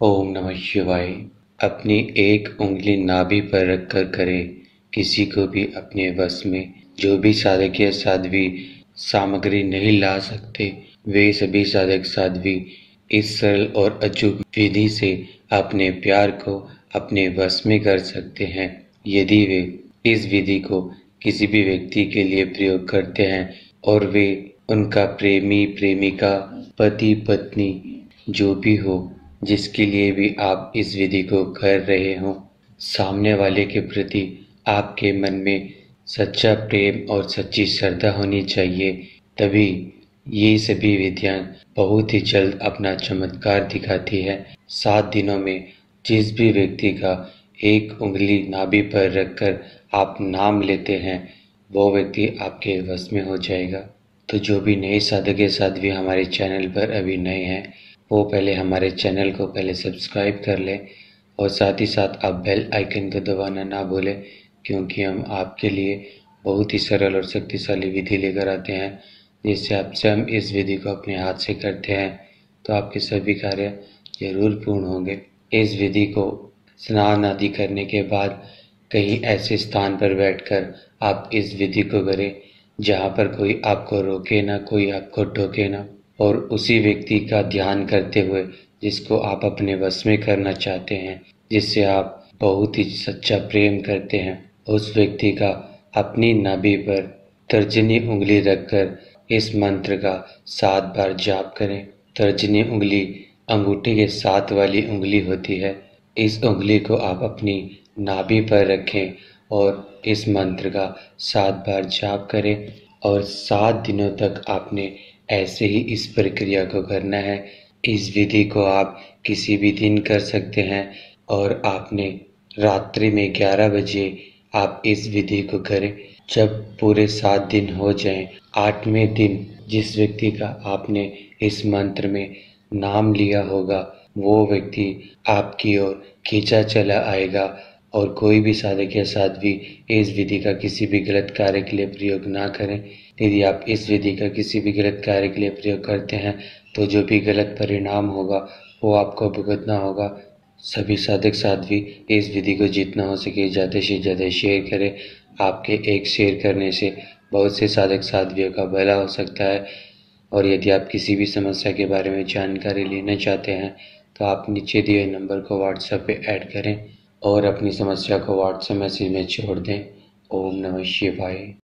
ओम नमः शिवाय। अपनी एक उंगली नाभि पर रखकर करें। किसी को भी अपने वश में जो भी साधक या साध्वी सामग्री नहीं ला सकते, वे सभी साधक साध्वी इस सरल और अचूक विधि से अपने प्यार को अपने वश में कर सकते हैं। यदि वे इस विधि को किसी भी व्यक्ति के लिए प्रयोग करते हैं और वे उनका प्रेमी, प्रेमिका, पति, पत्नी, जो भी हो जिसके लिए भी आप इस विधि को कर रहे हो। सामने वाले के प्रति आपके मन में सच्चा प्रेम और सच्ची श्रद्धा होनी चाहिए। तभी ये सभी विधियाँ बहुत ही जल्द अपना चमत्कार दिखाती है। सात दिनों में जिस भी व्यक्ति का एक उंगली नाभि पर रखकर आप नाम लेते हैं, वो व्यक्ति आपके वश में हो जाएगा। तो जो भी नए साधक साध्वी हमारे चैनल पर अभी नए हैं वो पहले हमारे चैनल को पहले सब्सक्राइब कर ले और साथ ही साथ आप बेल आइकन को दबाना ना भूलें, क्योंकि हम आपके लिए बहुत ही सरल और शक्तिशाली विधि लेकर आते हैं, जिससे आप स्वयं इस विधि को अपने हाथ से करते हैं। तो आपके सभी कार्य ज़रूर पूर्ण होंगे। इस विधि को स्नान आदि करने के बाद कहीं ऐसे स्थान पर बैठकर आप इस विधि को करें, जहाँ पर कोई आपको रोके ना, कोई आपको टोके ना। और उसी व्यक्ति का ध्यान करते हुए जिसको आप अपने वश में करना चाहते हैं, जिससे आप बहुत ही सच्चा प्रेम करते हैं, उस व्यक्ति का अपनी नाभि पर तर्जनी उंगली रखकर इस मंत्र का सात बार जाप करें। तर्जनी उंगली अंगूठे के साथ वाली उंगली होती है। इस उंगली को आप अपनी नाभि पर रखें और इस मंत्र का सात बार जाप करें और सात दिनों तक आपने ऐसे ही इस प्रक्रिया को करना है। इस विधि को आप किसी भी दिन कर सकते हैं और आपने रात्रि में ग्यारह बजे आप इस विधि को करें। जब पूरे सात दिन हो जाएँ, आठवें दिन जिस व्यक्ति का आपने इस मंत्र में नाम लिया होगा, वो व्यक्ति आपकी ओर खींचा चला आएगा। और कोई भी साधक या साध्वी इस विधि का किसी भी गलत कार्य के लिए प्रयोग ना करें। यदि आप इस विधि का किसी भी गलत कार्य के लिए प्रयोग करते हैं तो जो भी गलत परिणाम होगा, वो आपको भुगतना होगा। सभी साधक साध्वी इस विधि को जितना हो सके ज़्यादा से ज़्यादा शेयर करें। आपके एक शेयर करने से बहुत से साधक साध्वियों का भला हो सकता है। और यदि आप किसी भी समस्या के बारे में जानकारी लेना चाहते हैं तो आप नीचे दिए नंबर को व्हाट्सएप पे ऐड करें। और अपनी समस्या को व्हाट्सएप मैसेज में छोड़ दें। ओम नमः शिवाय।